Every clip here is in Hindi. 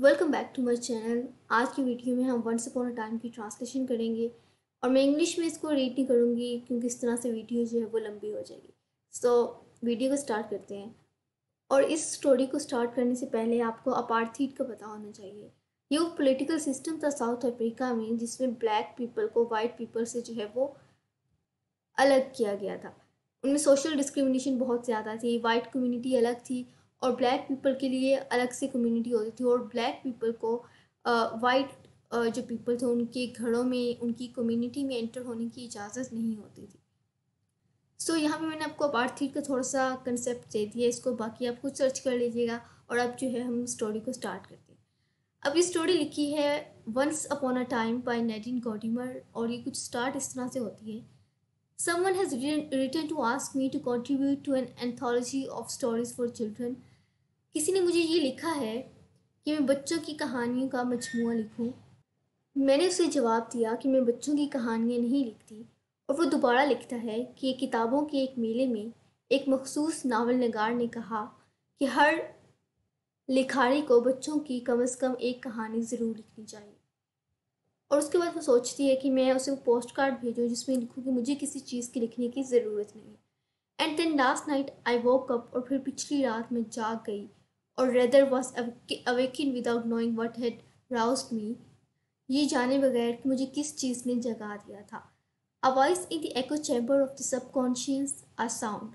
Welcome back to my channel आज की वीडियो में हम वंस अपॉन अ टाइम की ट्रांसलेशन करेंगे और मैं इंग्लिश में इसको रीड नहीं करूँगी क्योंकि इस तरह से वीडियो जो है वो लंबी हो जाएगी। सो so, वीडियो को स्टार्ट करते हैं। और इस स्टोरी को स्टार्ट करने से पहले आपको अपार्थीट का पता होना चाहिए। ये वो पोलिटिकल सिस्टम था साउथ अफ्रीका में जिसमें ब्लैक पीपल को वाइट पीपल से जो है वो अलग किया गया था। उनमें सोशल डिस्क्रिमिनेशन बहुत ज़्यादा थी वाइट कम्युनिटी अलग थी और ब्लैक पीपल के लिए अलग से कम्युनिटी होती थी और ब्लैक पीपल को वाइट जो पीपल थे उनके घरों में उनकी कम्युनिटी में एंटर होने की इजाज़त नहीं होती थी। सो so, यहाँ पे मैंने आपको अपार्थीट का थोड़ा सा कंसेप्ट दे दिया इसको बाकी आप खुद सर्च कर लीजिएगा और अब जो है हम स्टोरी को स्टार्ट करते हैं। अब ये स्टोरी लिखी है once upon a time by Nadine Gordimer और ये कुछ स्टार्ट इस तरह से होती है। Has written, written to ask me to contribute to an anthology of stories for children. किसी ने मुझे ये लिखा है कि मैं बच्चों की कहानियों का मजमू लिखूं। मैंने उसे जवाब दिया कि मैं बच्चों की कहानियाँ नहीं लिखती और वो दोबारा लिखता है कि किताबों के एक मेले में एक मखसूस नावल नगार ने कहा कि हर लिखारी को बच्चों की कम अज़ कम एक कहानी ज़रूर लिखनी चाहिए और उसके बाद वो सोचती है कि मैं उसे पोस्ट कार्ड भेजूँ जिसमें लिखूँ कि मुझे किसी चीज़ की लिखने की ज़रूरत नहीं and then last night I woke up और फिर पिछली रात में जाग गई और rather was awaken without knowing what had roused me ये जाने बगैर कि मुझे किस चीज़ ने जगा दिया था। A voice in the echo chamber of the subconscious a sound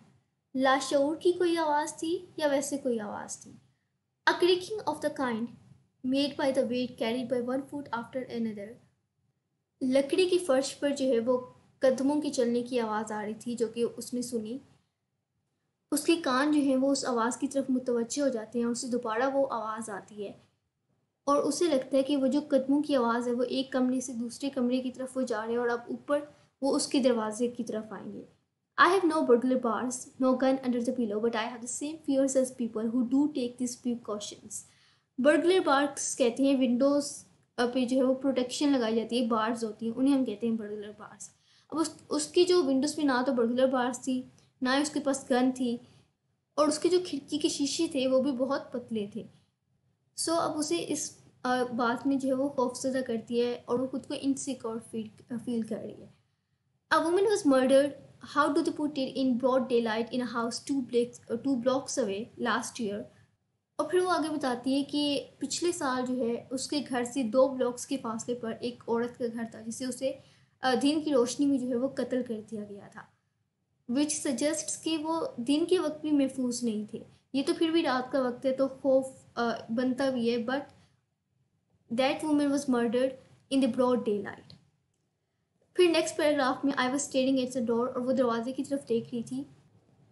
लाशूर की कोई आवाज़ थी या वैसे कोई आवाज़ थी? A creaking of the kind made by the weight carried by one foot after another लकड़ी की फर्श पर जो है वो कदमों की चलने की आवाज़ आ रही थी जो कि उसने सुनी। उसके कान जो है वो उस आवाज़ की तरफ़ मुतवजह हो जाते हैं, उसे दोबारा वो आवाज़ आती है। और उसे लगता है कि वो जो कदमों की आवाज़ है, वो एक कमरे से दूसरे कमरे की तरफ़ वो जा रहे हैं और अब ऊपर वो उसके दरवाजे की तरफ़ आएँगे। I have no burglar bars no gun under the pillow but I have the same fears as people who do take this precautions burglar bars कहते हैं विंडोज़ पे जो है वो प्रोटेक्शन लगाई जाती है बार्स होती हैं, उन्हें हम कहते हैं बर्गुलर बार्स अब उस, उसकी जो विंडोज़ पे ना तो बर्गुलर बार्स थी ना ही उसके पास गन थी और उसके जो खिड़की के शीशे थे वो भी बहुत पतले थे। सो so, अब उसे इस बात में जो है वो खौफजदा करती है और वो खुद को इनसिक्योर फील फील कर रही है। A woman was murdered how do they put it in broad daylight in house two blacks two blocks away last year और फिर वो आगे बताती है कि पिछले साल जो है उसके घर से दो ब्लॉक्स के फासले पर एक औरत का घर था जिसे उसे दिन की रोशनी में जो है वो कत्ल कर दिया गया था। विच सजेस्ट कि वो दिन के वक्त भी महफूज नहीं थे। ये तो फिर भी रात का वक्त है तो खौफ बनता भी है but that woman was murdered in the broad daylight फिर नेक्स्ट पैराग्राफ में I was staring at a door और वो दरवाजे की तरफ़ देख रही थी,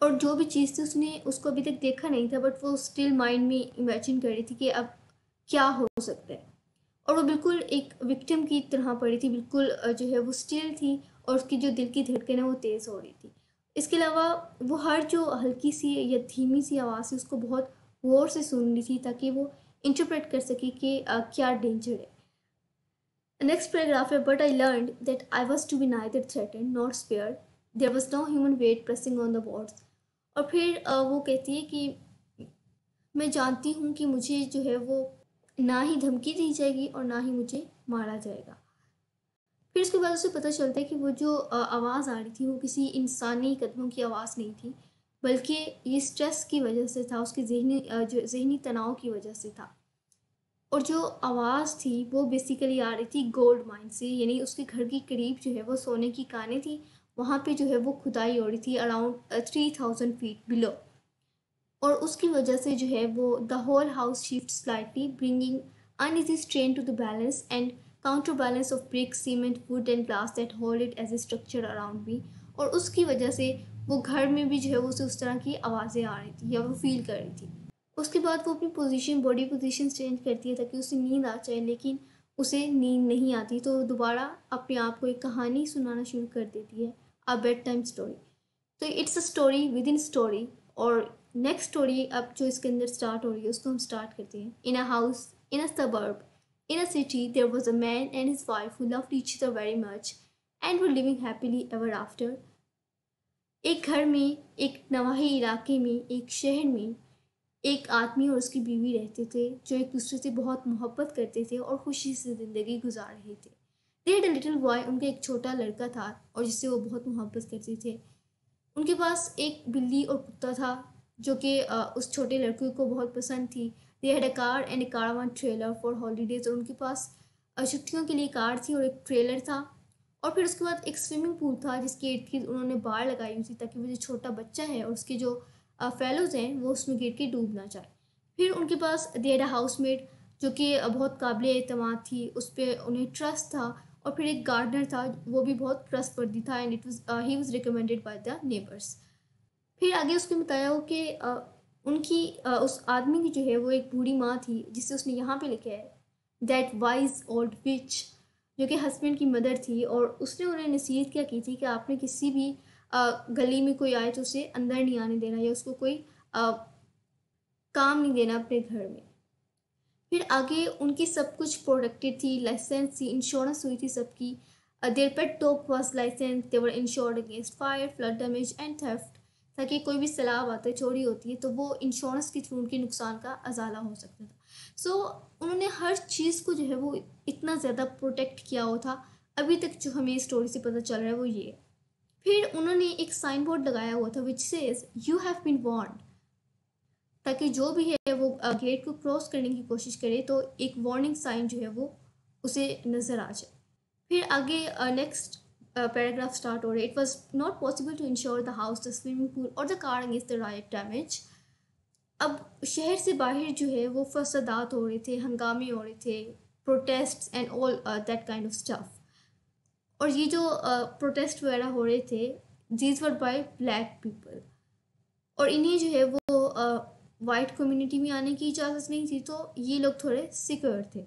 और जो भी चीज़ थी उसने, उसको अभी तक देखा नहीं था बट वो स्टिल माइंड में इमेजिन कर रही थी कि अब क्या हो सकता है। और वो बिल्कुल एक विक्टिम की तरह पड़ी थी, बिल्कुल जो है वो स्टिल थी, और उसकी जो दिल की धड़कन है वो तेज़ हो रही थी। इसके अलावा वो हर जो हल्की सी या धीमी सी आवाज़ है, उसको बहुत गौर से सुन रही थी ताकि वो इंटरप्रेट कर सके कि क्या डेंजर है। नेक्स्ट पैराग्राफ है but I learn that I was to be night neither threaten not spare there was no human weight pressing on the words और फिर वो कहती है कि, मैं जानती हूँ कि मुझे जो है वो ना ही धमकी दी जाएगी और ना ही मुझे मारा जाएगा। फिर उसके बाद उसे पता चलता है कि वो जो आवाज़ आ रही थी वो किसी इंसानी कदमों की आवाज़ नहीं थी, बल्कि ये स्ट्रेस की वजह से था, उसके जहनी जो जहनी तनाव की वजह से था। और जो आवाज़ थी वो बेसिकली आ रही थी गोल्ड माइन से, यानी उसके घर के करीब जो है वो सोने की कानें थी, वहाँ पे जो है वो खुदाई हो रही थी around three thousand feet below और उसकी वजह से जो है वो the whole house shift slightly bringing un uneasy strain to the balance and counter balance of brick cement wood and glass that hold it as a structure around me और उसकी वजह से वो घर में भी जो है वो उसे उस तरह की आवाज़ें आ रही थी या वो फील कर रही थी। उसके बाद वो अपनी पोजीशन बॉडी पोजीशन चेंज करती है ताकि उसे नींद आ जाए, लेकिन उसे नींद नहीं आती तो दोबारा अपने आप को एक कहानी सुनाना शुरू कर देती है अ बेड टाइम स्टोरी तो it's a story within story और नेक्स्ट स्टोरी अब जो इसके अंदर स्टार्ट हो रही है, उसको हम स्टार्ट करते हैं। In a house in a suburb in a city there was a man and his wife who love each other very much and वो लिविंग हैप्पीली एवर आफ्टर एक घर में, एक नवाही इलाके में, एक शहर में, एक आदमी और उसकी बीवी रहते थे, जो एक दूसरे से बहुत मोहब्बत करते थे और खुशी से ज़िंदगी गुजार रहे थे। डेड लिटिल बॉय उनका एक छोटा लड़का था और जिससे वो बहुत मोहब्बत करते थे। उनके पास एक बिल्ली और कुत्ता था, जो कि उस छोटे लड़के को बहुत पसंद थी। They had a car and a van trailer for holidays और उनके पास छुट्टियों के लिए कार थी और एक ट्रेलर था। और फिर उसके बाद एक स्विमिंग पूल था जिसके इर्द गिर्द उन्होंने बाढ़ लगाई हुई थी ताकि वो जो छोटा बच्चा है और उसके जो फेलोज़ हैं, वो उसमें गिर के डूब ना जाए। फिर उनके पास देर हाउस मेड जो कि बहुत काबिल अतमाद थी, उस पर उन्हें ट्रस्ट था और फिर एक गार्डनर था, वो भी बहुत ट्रस्ट वर्दी था and it was he was recommended by the neighbours फिर आगे उसके बताया हो कि उनकी उस आदमी की जो है वो एक बूढ़ी माँ थी, जिसे उसने यहाँ पे लिखा है दैट वाइज ओल्ड विच जो कि हस्बैंड की मदर थी, और उसने उन्हें नसीहत क्या की थी कि आपने किसी भी गली में कोई आए तो उसे अंदर नहीं आने देना या उसको कोई काम नहीं देना अपने घर में। फिर आगे उनकी सब कुछ प्रोटेक्टेड थी लाइसेंस थी इंश्योरेंस हुई थी सबकी। Their pet talk was licence they were insured against fire flood damage and theft ताकि कोई भी सलाह आता है चोरी होती है तो वो इंश्योरेंस के थ्रू उनके नुकसान का अजाला हो सकता था। सो so, उन्होंने हर चीज़ को जो है वो इतना ज़्यादा प्रोटेक्ट किया हुआ था। अभी तक जो हमें स्टोरी से पता चल रहा है वो ये। फिर उन्होंने एक साइन बोर्ड लगाया हुआ था which says you have been warned ताकि जो भी है वो गेट को क्रॉस करने की कोशिश करे तो एक वार्निंग साइन जो है वो उसे नज़र आ जाए। फिर आगे नेक्स्ट पैराग्राफ स्टार्ट हो रहा है। It was not possible to insure the house the swimming pool और the car against the right damage अब शहर से बाहर जो है वो फसादात हो रहे थे हंगामे हो रहे थे protest and all that kind of stuff और ये जो प्रोटेस्ट uh, वगैरह हो रहे थे these were by black people और इन्हें जो है वो वाइट uh, कम्युनिटी में आने की इजाज़त नहीं थी तो ये लोग थोड़े सिक्योर थे।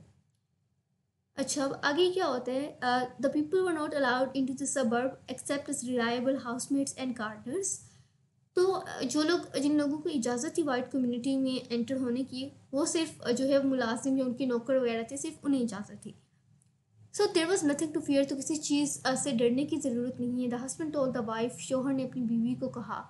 अच्छा अब आगे क्या होता है? The people were not allowed in to the suburb except is reliable housemates and gardeners तो जो लोग, जिन लोगों को इजाज़त थी वाइट कम्युनिटी में एंटर होने की, वो सिर्फ़ जो है, मुलाजिम या उनके नौकर वगैरह थे, सिर्फ़ उन्हें इजाज़त थी। So there was nothing to fear तो किसी चीज़ से डरने की ज़रूरत नहीं है। The husband told the wife शोहर ने अपनी बीवी को कहा।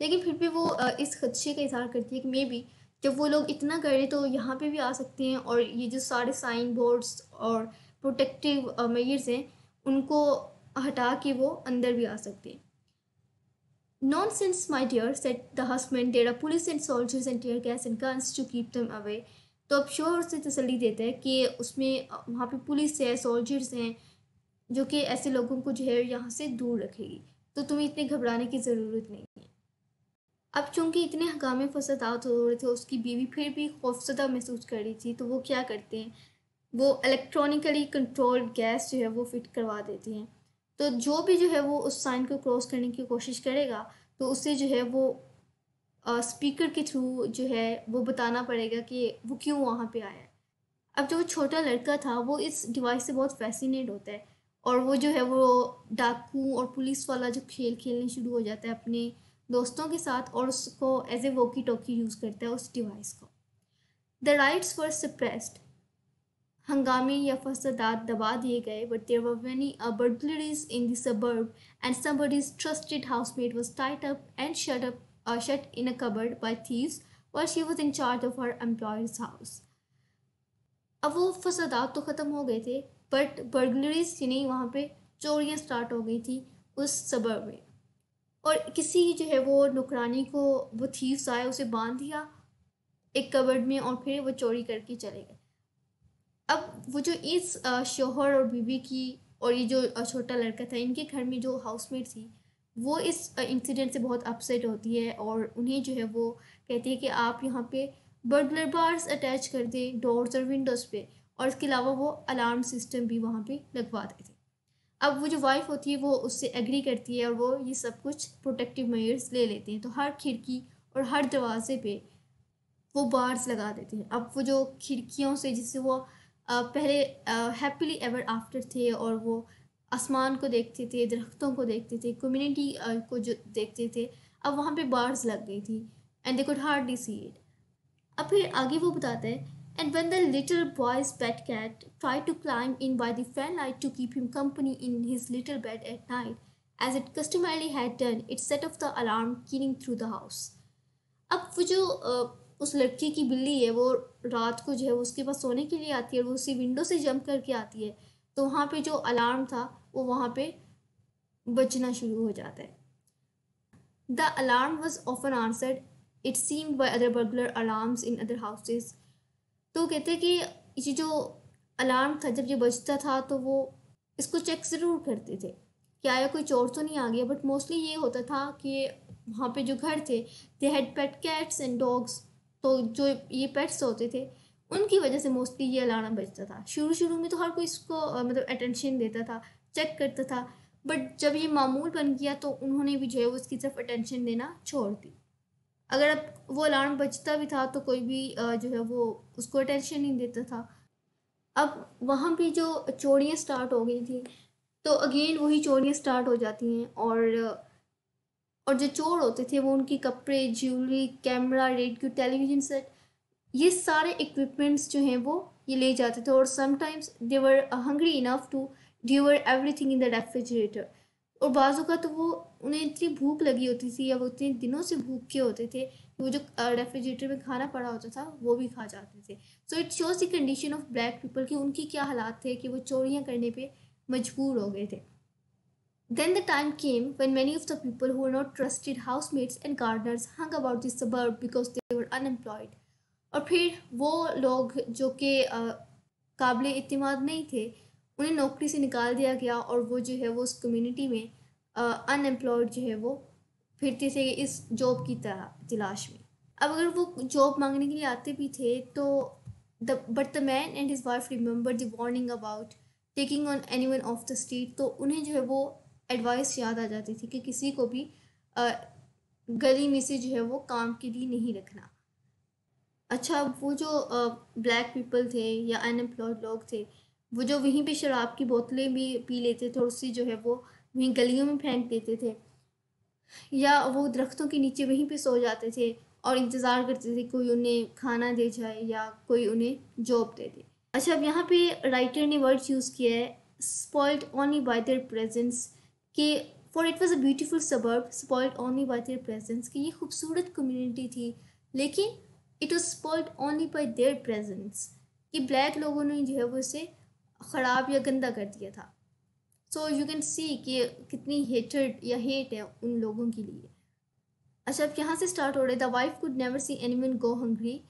लेकिन फिर भी वो इस खदशे का इजहार करती है कि मे बी जब वो लोग इतना करें तो यहाँ पे भी आ सकते हैं और ये जो सारे साइन बोर्ड्स और प्रोटेक्टिव मेयर्स हैं, उनको हटा के वो अंदर भी आ सकते हैं। Nonsense my dear said the there are police and soldiers and tear gas and guns to keep them away तो अब श्योर उससे तसली देता है कि उसमें वहाँ पे पुलिस है सोल्जर्स हैं, जो कि ऐसे लोगों को जो है यहाँ से दूर रखेगी। तो तुम्हें इतने घबराने की ज़रूरत नहीं है। अब चूँकि इतने हकामे फसदात हो रहे थे, उसकी बीवी फिर भी खौफसदा महसूस कर रही थी तो वो क्या करते हैं? वो इलेक्ट्रॉनिकली कंट्रोल्ड गैस जो है वो फिट करवा देती हैं। तो जो भी जो है वो उस साइन को क्रॉस करने की कोशिश करेगा तो उससे जो है वो स्पीकर के थ्रू जो है वो बताना पड़ेगा कि वो क्यों वहाँ पे आया है। अब जो छोटा लड़का था, वो इस डिवाइस से बहुत फैसिनेट होता है और वो जो है वो डाकू और पुलिस वाला जो खेल खेलने शुरू हो जाता है अपने दोस्तों के साथ और उसको as a walkie talkie use करता है उस डिवाइस को। द राइट्स वर सप्रेस्ड हंगामे या फसादात दबा दिए गए but there were burglaries in the suburb and somebody's trusted housemate was tight up and shut up uh, shut in a cupboard by while she was in charge of her employer's house. अब वो फसादात तो ख़त्म हो गए थे बट बर्गलरीज यानी वहाँ पे चोरियाँ स्टार्ट हो गई थी उस सबर में। और किसी जो है वो नुकरानी को, वो थीव्स आए उसे बाँध दिया एक कबर्ड में और फिर वो चोरी करके चले गए। अब वो जो इस शोहर और बीबी की और ये जो छोटा लड़का था, इनके घर में जो हाउसमेट थी, वो इस इंसिडेंट से बहुत अपसेट होती है और उन्हें जो है वो कहती है कि आप यहाँ पे बर्गलर बार्स अटैच कर दें डोर्स और विंडोज़ पे और इसके अलावा वो अलार्म सिस्टम भी वहाँ पे लगवा देते अब वो जो वाइफ होती है, वो उससे एग्री करती है और वो ये सब कुछ प्रोटेक्टिव मेयर्स ले लेते हैं। तो हर खिड़की और हर दरवाजे पे वो बार्स लगा देते हैं। अब वो जो खिड़कियों से, जिससे वो पहले हैप्पीली एवर आफ्टर थे और वो आसमान को देखते थे, दरख्तों को देखते थे कम्युनिटी को जो देखते थे, अब वहाँ पे बार्स लग गई थी। And they could hardly see it अब फिर आगे वो बताते हैं when the little boy's pet cat try to climb in by the fan light to keep him company in his little bed at night as it customarily had done it set off the alarm keening through the house अब वो जो उस लड़की की बिल्ली है, वो रात को जो है उसके पास सोने के लिए आती है, वो उसी विंडो से जंप करके आती है तो वहाँ पे जो अलार्म था, वो वहाँ पे बजना शुरू हो जाता है। The alarm was often answered it seem by other burglar alarms in other houses तो कहते कि ये जो अलार्म था, जब ये बजता था तो वो इसको चेक ज़रूर करते थे कि आया कोई चोर तो नहीं आ गया बट मोस्टली ये होता था कि वहाँ पे जो घर थे they had pet cats and dogs तो जो ये पेट्स होते थे, उनकी वजह से मोस्टली ये अलार्म बजता था। शुरू शुरू में तो हर कोई इसको मतलब अटेंशन देता था चेक करता था बट जब ये मामूल बन गया तो उन्होंने भी जो है वो उसकी तरफ़ अटेंशन देना छोड़ दी। अगर अब वो अलार्म बजता भी था तो कोई भी जो है वो उसको अटेंशन नहीं देता था। अब वहाँ भी जो चोरियाँ स्टार्ट हो गई थी तो अगेन वही चोरियाँ स्टार्ट हो जाती हैं और और जो चोर होते थे वो उनके कपड़े jewellery camera radio television set ये सारे इक्विपमेंट्स जो हैं वो ये ले जाते थे और sometimes they were hungry enough to devour everything in the refrigerator और बाज़ों का तो वो, उन्हें इतनी भूख लगी होती थी या वो इतने दिनों से भूखे होते थे कि वो जो रेफ्रिजरेटर में खाना पड़ा होता था, वो भी खा जाते थे so it shows the condition of black people कि उनकी क्या हालात थे, कि वो चोरियाँ करने पर मजबूर हो गए थे Then the time came when many of the people who were not trusted housemates and gardeners hung about the suburb because they were. और फिर वो लोग जो कि काबिल अतमाद नहीं थे उन्हें नौकरी से निकाल दिया गया और वो जो है वो उस कम्युनिटी में अनएम्प्लॉयड जो है वो फिरते थे इस जॉब की तरह, तलाश में। अब अगर वो जॉब मांगने के लिए आते भी थे तो the but the man and his wife remember the warning about taking on anyone off the street तो उन्हें जो है वो एडवाइस याद आ जाती थी कि किसी को भी गली में से जो है वो काम के लिए नहीं रखना। अच्छा वो जो ब्लैक पीपल थे या अनएम्प्लॉयड लोग थे वो जो वहीं पे शराब की बोतलें भी पी लेते थे और उससे जो है वो वहीं गलियों में फेंक देते थे। या वो दरख्तों के नीचे वहीं पे सो जाते थे और इंतज़ार करते थे कोई उन्हें खाना दे जाए या कोई उन्हें जॉब दे दे। अच्छा अब यहाँ पे राइटर ने वर्ड यूज़ किया है spoiled only by their presence कि for it was a beautiful suburb spoiled only by their presence कि ये खूबसूरत कम्युनिटी थी, लेकिन it was spoiled only by their presence कि ब्लैक लोगों ने जो है वो इसे ख़राब या गंदा कर दिया था। सो यू कैन सी कि कितनी हेटेड या हेट है उन लोगों के लिए। अच्छा अब यहाँ से स्टार्ट हो रहे the wife could never see any go hungry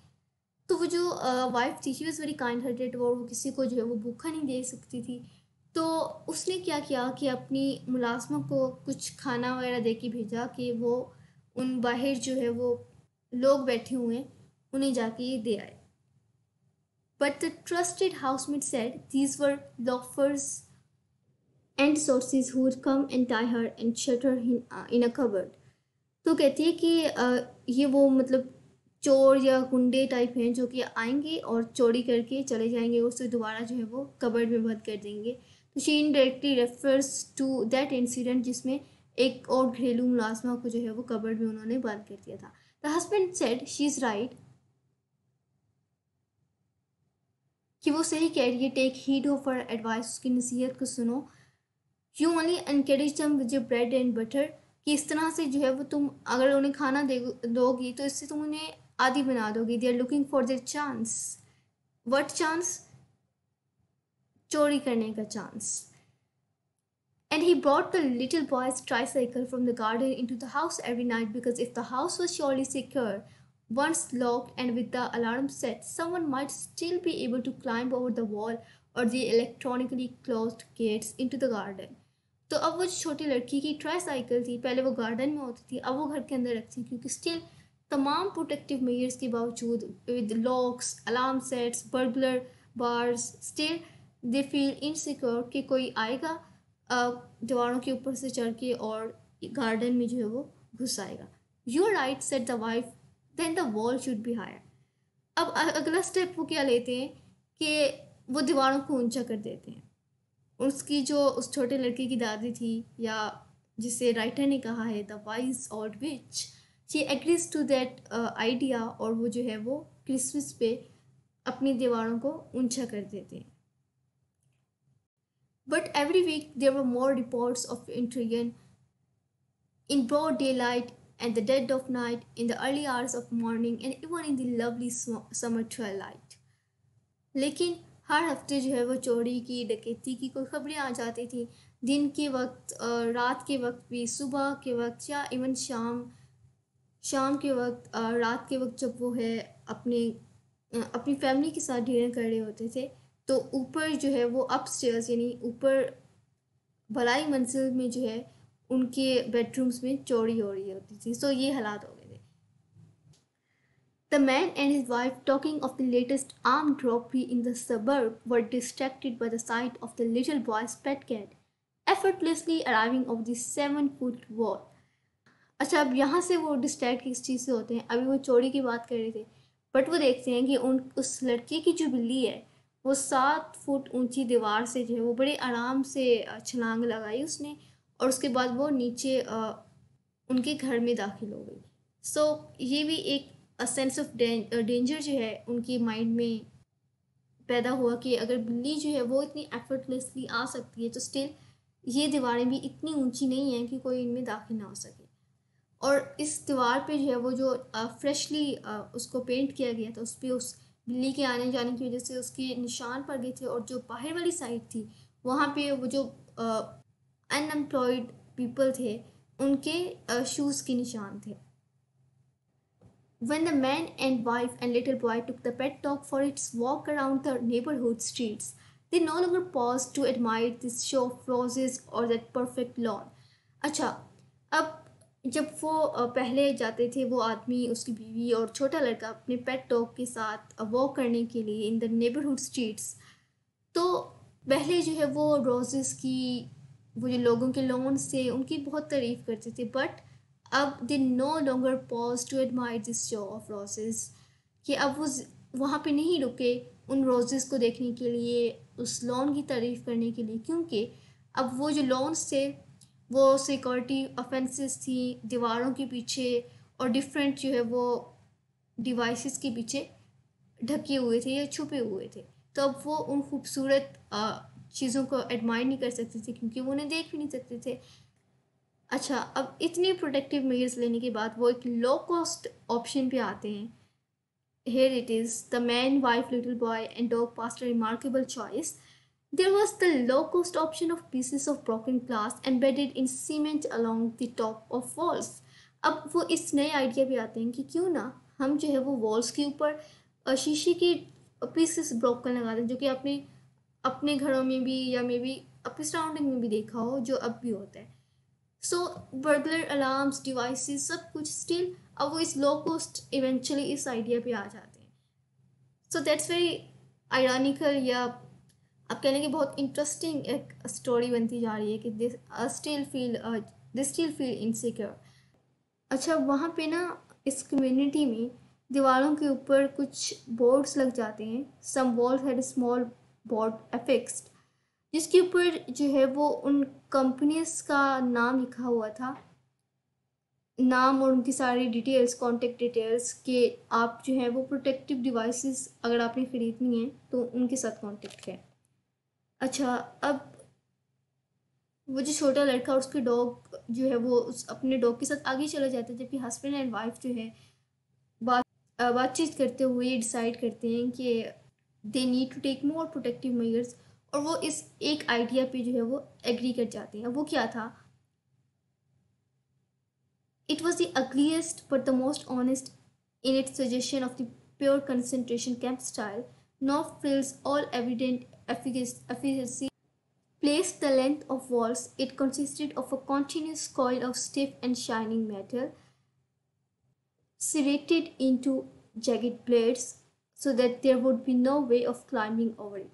तो वो जो वाइफ थी she was very kind hearted और वो किसी को जो है वो भूखा नहीं दे सकती थी। तो उसने क्या किया कि अपनी मुलाजमा को कुछ खाना वगैरह दे के भेजा कि वो उन बाहर जो है वो लोग बैठे हुए हैं, उन्हें जाके ये दे आए। But the trusted housemate said these were loafers and sources who come and tie her and shut her in a cupboard तो कहती है कि uh, ये वो मतलब चोर या गुंडे टाइप हैं जो कि आएँगे और चोरी करके चले जाएँगे उससे दोबारा जो है वो कबर्ड में बंद कर देंगे। तो she in indirectly refers to that incident जिसमें एक और घरेलू मुलाजमा को जो है वो कबर्ड में उन्होंने बंद कर दिया था। The husband said she is right कि वो सही कह रही है take heed of her advice उसकी नसीहत को सुनो। You only encourage them with bread and butter कि इस तरह से जो है वो तुम अगर उन्हें खाना दे दोगी तो इससे तुम उन्हें आदि बना दोगी। They are looking for their chance what chance चोरी करने का chance And he brought the little boy's tricycle from the garden into the house every night because if the house was surely secure, once locked and with the alarm set, someone might still be able to climb over the wall or the electronically closed gates into the garden. तो अब वो छोटी लड़की की ट्राई साइकिल थी पहले वो गार्डन में होती थी अब वो घर के अंदर रखती क्योंकि स्टिल तमाम प्रोटेक्टिव मेयर्स के बावजूद with locks alarm sets burglar bars still they feel insecure कि कोई आएगा दीवारों के ऊपर से चढ़ के और गार्डन में जो है वो घुस आएगा you right said the wife then the wall should be higher अब अगला स्टेप वो क्या लेते हैं कि वो दीवारों को ऊँचा कर देते हैं। उसकी जो, उस छोटे लड़के की दादी थी या जिसे राइटर ने कहा है द वाइज और which she agrees to that idea और वो जो है वो क्रिसमस पे अपनी दीवारों को ऊँचा कर देते हैं। But every week there there more more of of in broad day daylight and the dead of night, in the early hours of morning, and even in the lovely summer twilight. लेकिन हर हफ़्ते जो है वो चोरी की डकैती की कोई खबरें आ जाती थी दिन के वक्त रात के वक्त भी सुबह के वक्त या इवन शाम शाम के वक्त रात के वक्त जब वो है अपने अपनी फैमिली के साथ डिनर कर रहे होते थे तो ऊपर जो है वो अप स्टेयर्स यानी ऊपर भलाई मंजिल में जो है उनके बेडरूम्स में चोरी हो रही होती थी। सो ये हालात हो गए थे। The man and his wife talking of the latest arm robbery in the suburb were distracted by the sight of the little boy's pet cat effortlessly arriving of the seven foot wall अच्छा अब यहाँ से वो डिस्ट्रैक्ट किस चीज़ से होते हैं? अभी वो चोरी की बात कर रहे थे बट वो देखते हैं कि उन, उस लड़के की जो बिल्ली है, वो सात फुट ऊँची दीवार से जो है, वो बड़े आराम से छलांग लगाई उसने। और उसके बाद वो नीचे आ, उनके घर में दाखिल हो गई। सो so, ये भी एक सेंस ऑफ़ डेंजर जो है उनकी माइंड में पैदा हुआ कि अगर बिल्ली जो है वो इतनी एफर्टलेसली आ सकती है तो स्टिल ये दीवारें भी इतनी ऊँची नहीं हैं कि कोई इनमें दाखिल ना हो सके। और इस दीवार पे जो है वो जो फ्रेशली उसको पेंट किया गया था उस पर उस बिल्ली के आने जाने की वजह से उसके निशान पड़ गए थे और जो बाहर वाली साइड थी वहाँ पे वो जो अनएम्प्लॉयड पीपल थे, उनके शूज़ के निशान थे। When the man and wife and little boy took the pet dog for its walk around the neighbourhood streets they no longer pause to admire this show of roses or that perfect lawn अच्छा अब जब वो पहले जाते थे, वो आदमी, उसकी बीवी और छोटा लड़का अपने पेट टॉक के साथ वॉक करने के लिए इन द नेबरहुड स्ट्रीट्स तो पहले जो है वो रोजेस की वो जो लोगों के लोन से उनकी बहुत तारीफ़ करते थे बट अब they no longer pause to admire this show of roses कि अब वो वहाँ पे नहीं रुके उन रोजेस को देखने के लिए, उस लोन की तारीफ़ करने के लिए, क्योंकि अब वो जो लोन्स थे, वो सिक्योरिटी ऑफेंसेस थी, दीवारों के पीछे और डिफरेंट जो है वो डिवाइसेस के पीछे ढके हुए थे या छुपे हुए थे। तो अब वो उन खूबसूरत चीज़ों को एडमायर नहीं कर सकते थे, क्योंकि वो उन्हें देख भी नहीं सकते थे। अच्छा अब इतनी प्रोटेक्टिव मेजर्स लेने के बाद वो एक लो कॉस्ट ऑप्शन पे आते हैं। Here it is the man wife little boy and dog passed remarkable choice There was the low-cost option of pieces of broken glass embedded in cement along the top of walls. अब वो इस नए आइडिया पे आते हैं कि क्यों ना हम जो है वो वॉल्स के ऊपर शीशे के पीसेस ब्रोकन लगा दें, जो कि आपने अपने घरों में भी या मे बी अपने सराउंडिंग में भी देखा हो, जो अब भी होता है। सो बर्गलर अलार्म्स डिवाइसेस सब कुछ स्टिल अब वो इस लो कॉस्ट इवेंचुअली इस आइडिया पे आ जाते हैं। सो दैट्स वेरी आयरानिकल या अब कहने की बहुत इंटरेस्टिंग एक स्टोरी बनती जा रही है कि this still feel this still feel insecure अच्छा वहाँ पे ना इस कम्युनिटी में दीवारों के ऊपर कुछ बोर्ड्स लग जाते हैं। Some walls had small board affixed जिसके ऊपर जो है वो उन कंपनीज़ का नाम लिखा हुआ था। नाम और उनकी सारी डिटेल्स कॉन्टेक्ट डिटेल्स के आप जो है वो प्रोटेक्टिव डिवाइसेस अगर आपने ख़रीदनी है तो उनके साथ कॉन्टेक्ट करें अच्छा अब वो जो छोटा लड़का, उसके डॉग जो है वो उस अपने डॉग के साथ आगे चला जाता है, जबकि हस्बैंड एंड वाइफ जो है बात, बातचीत करते हुए डिसाइड करते हैं कि they need to take more protective measures और वो इस एक आइडिया पे जो है वो एग्री कर जाते हैं। वो क्या था? It was the ugliest but the most honest in it suggestion of the pure concentration camp style no frills all evident efficacy place the length of walls it consisted of a continuous coil of stiff and shining metal serrated in to jagged blades so that there would be no way of climbing over it.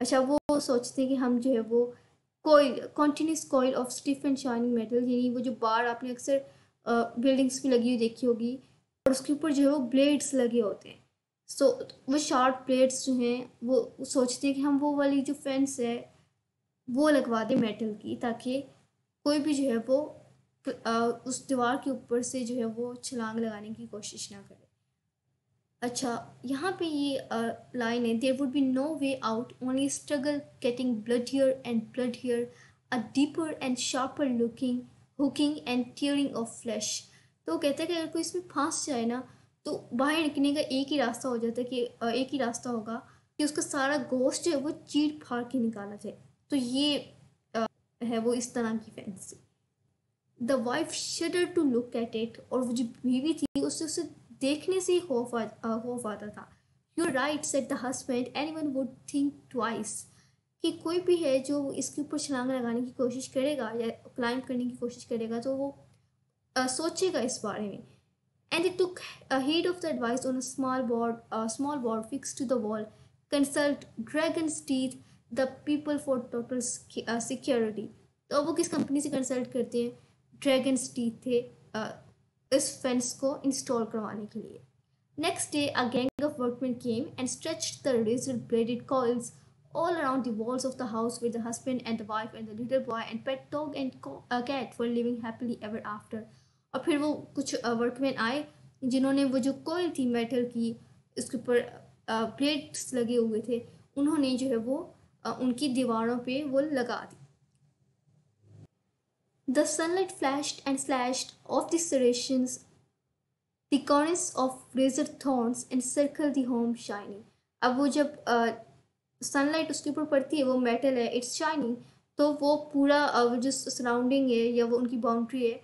अच्छा वो सोचते हैं कि हम जो है वो coil continuous coil of stiff and shining metal यानी वो जो बार आपने अक्सर बिल्डिंग्स पे लगी हुई देखी होगी और उसके ऊपर जो है वो ब्लेड्स लगे होते हैं सो so, वो शार्प ब्लेड्स जो हैं वो सोचते हैं कि हम वो वाली जो फेंस है वो लगवा दें मेटल की ताकि कोई भी जो है वो उस दीवार के ऊपर से जो है वो छलांग लगाने की कोशिश ना करे अच्छा यहाँ पे ये लाइन है there would be no way out only struggle getting here and blood here a deeper and sharper looking hooking and tearing of flesh तो कहता है कि अगर कोई इसमें फंस जाए ना तो बाहर निकलने का एक ही रास्ता हो जाता है कि एक ही रास्ता होगा कि उसका सारा गोश्त जो है वो चीर फाड़ के निकाला जाए। तो ये है वो इस तरह की fancy the wife shudder to look at it और वो जो बीवी थी, उससे उसे देखने से ही हो पाता था। You right said the husband anyone would think twice कि कोई भी है जो इसके ऊपर छलांग लगाने की कोशिश करेगा या क्लाइंब करने की कोशिश करेगा तो वो uh, सोचेगा इस बारे में। And it took heed of the advice on small board small board fix to the wall consult dragon teeth the people for total security तो वो किस कंपनी से कंसल्ट करते हैं? ड्रैगन स्टीथ थे इस फेंस को इंस्टॉल करवाने के लिए। Next day a gang of workman came and stretch the razor bladed coils all around the walls of the house with the husband and the wife and the little boy and pet dog and cat for living happily ever after और फिर वो कुछ uh, वर्कमैन आए जिन्होंने वो जो कॉइल थी मेटल की, उसके ऊपर uh, प्लेट्स लगे हुए थे, उन्होंने जो है वो uh, उनकी दीवारों पे वो लगा दी। Sunlight flashed and slashed off the serrations the corners of razor thorns and circle the home shining अब वो जब सनलाइट उसके ऊपर पड़ती है, वो मेटल है इट्स शाइनिंग तो वो पूरा वो जो सराउंडिंग है, या वो उनकी बाउंड्री है,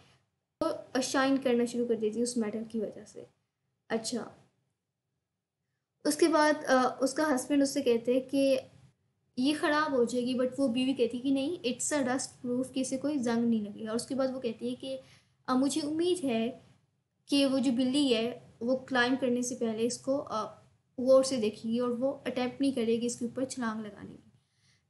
वो शाइन करना शुरू कर देती है उस मेटल की वजह से। अच्छा। उसके बाद उसका हस्बैंड उससे कहते हैं कि ये ख़राब हो जाएगी बट वो बीवी कहती है कि नहीं इट्स अ डस्ट प्रूफ कि इसे कोई जंग नहीं लगेगा और उसके बाद वो कहती है कि आ, मुझे उम्मीद है कि वो जो बिल्ली है वो क्लाइम करने से पहले इसको गौर से देखेगी और वो अटैम्प्ट नहीं करेगी इसके ऊपर छलांग लगाने की।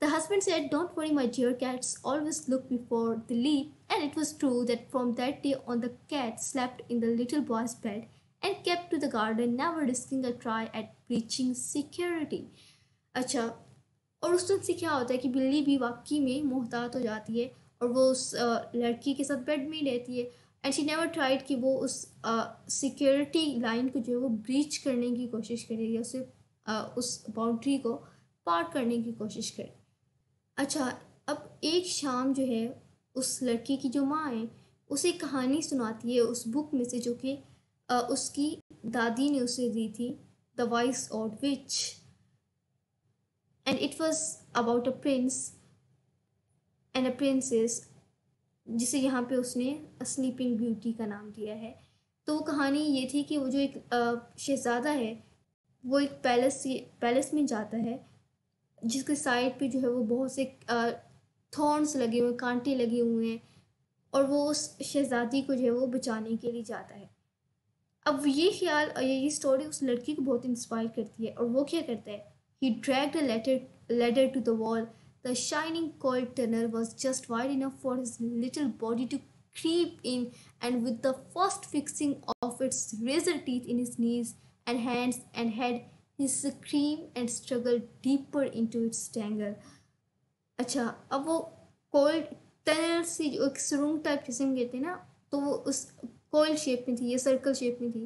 The husband said don't worry my dear cats always look before the leap and it was true that from that day on the cat slept in the little boy's bed and kept to the garden never risking try at reaching security अच्छा और उस दिन से क्या होता है कि बिल्ली भी वाकई में मोहतात हो जाती है और वो उस लड़की के साथ बेड में रहती है। एंड शी नेवर ट्राइड कि वो उस सिक्योरिटी लाइन को जो है वो ब्रीच करने की कोशिश करेगी उसे उस बाउंड्री को पार करने की कोशिश करे। अच्छा अब एक शाम जो है, उस लड़की की जो माँ है, उसे कहानी सुनाती है उस बुक में से जो कि उसकी दादी ने उसे दी थी the voice of witch and it was about a prince and a princess जिसे यहाँ पे उसने स्लीपिंग ब्यूटी का नाम दिया है। तो कहानी ये थी कि वो जो एक शहज़ादा है, वो एक पैलेस पैलेस में जाता है, जिसके साइड पे जो है वो बहुत से थॉर्न्स लगे हुए कांटे लगे हुए हैं, और वो उस शहज़ादी को जो है वो बचाने के लिए जाता है। अब ये ख्याल, ये स्टोरी उस लड़की को बहुत इंस्पायर करती है, और वो क्या करता है? he drag the letter letter to the wall the shining cold tunnel was just wide enough for his little body to creep in and with the first fixing of its razor teeth in his knees and hands and head he screamed and struggled deeper into its tangle अच्छा अब वो कोल्ड टनल से जो एक सुरुंग टाइप जिसे कहते हैं ना तो वो उस कोयल शेप में थी या सर्कल शेप में थी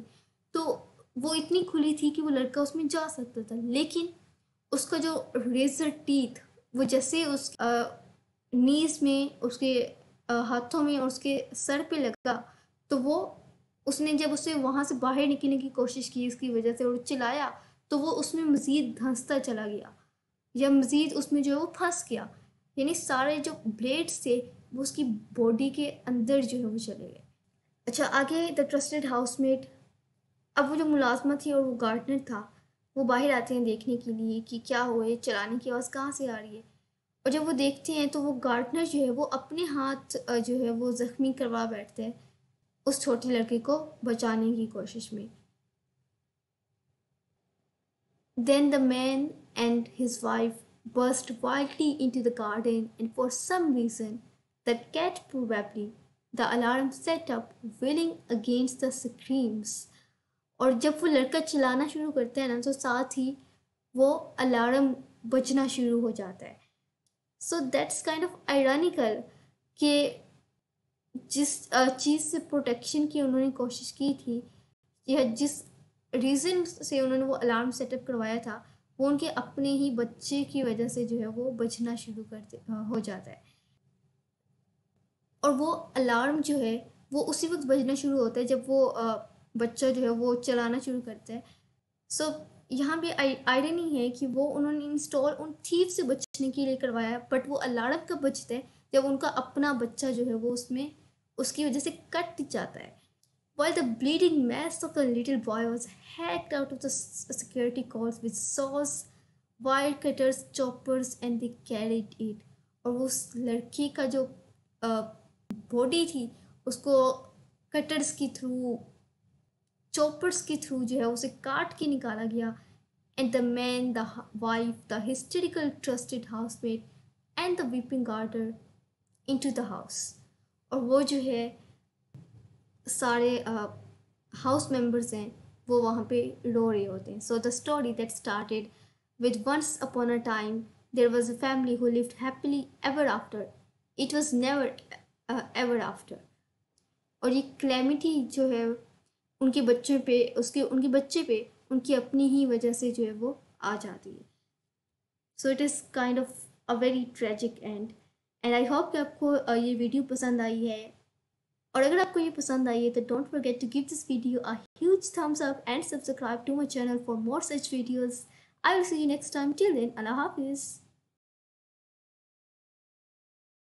तो वो इतनी खुली थी कि वो लड़का उसमें जा सकता था लेकिन उसका जो रेजर टीथ वो जैसे उस नीज में, उसके हाथों में और उसके सर पे लगा तो वो उसने जब उसे वहाँ से बाहर निकलने की कोशिश की इसकी वजह से और चिल्लाया तो वो उसमें मज़ीद धंसता चला गया। या मज़ीद उसमें जो है वो फंस गया। यानी सारे जो ब्लेड्स थे, वो उसकी बॉडी के अंदर जो है वो चले गए। अच्छा आगे द ट्रस्टेड हाउसमेट अब वो जो मुलाजमा थी और वो गार्डनर था वो बाहर आते हैं देखने के लिए कि क्या हो है, चलाने की आवाज़ कहाँ से आ रही है। और जब वो देखते हैं तो वो गार्डनर जो है, वो अपने हाथ जो है, वो ज़ख्मी करवा बैठते हैं उस छोटे लड़के को बचाने की कोशिश में। Then the man and his wife burst wildly in to the garden and for some reason the cat probably the alarm set up wailing against the screams और जब वो लड़का चलाना शुरू करता है ना तो साथ ही वो अलार्म बजना शुरू हो जाता है। So that's kind of ironical कि जिस चीज़ से प्रोटेक्शन की उन्होंने कोशिश की थी, या जिस रीज़न से उन्होंने वो अलार्म सेटअप करवाया था, वो उनके अपने ही बच्चे की वजह से जो है वो बजना शुरू कर हो जाता है। और वो अलार्म जो है, वो उसी वक्त बजना शुरू होता है जब वो बच्चा जो है वो चलाना शुरू करता है। सो so, यहाँ पे आइडनी है कि वो उन्होंने इंस्टॉल उन थीव से बचने के लिए करवाया बट वो अलाड़क कब बचता है? जब उनका अपना बच्चा जो है वो उसमें उसकी वजह से कट जाता है। While the bleeding mess of the little boy was hacked out of the security calls with saws, wire cutters, choppers, and they carried it. और उस लड़की का जो बॉडी थी उसको कटर्स के थ्रू चॉपर्स के थ्रू जो है उसे काट के निकाला गया। And the man the wife the hysterical trusted housemate and the weeping gardener in to the house और वो जो है सारे हाउस uh, मेंबर्स हैं वो वहाँ पे रो रहे होते हैं। So the story that started with once upon a time there was a family who lived happily ever after it was never ever after और ये क्लैमिटी जो है उनके बच्चे पे, उसके, उनके बच्चे पे उनकी अपनी ही वजह से जो है वो आ जाती है। So it is kind of a very tragic end and I hope कि आपको ये वीडियो पसंद आई है। और अगर आपको ये पसंद आई है तो don't forget to give this video a huge thumbs up and subscribe to my channel for more such videos I will see you next time till then अल्लाह हाफिज़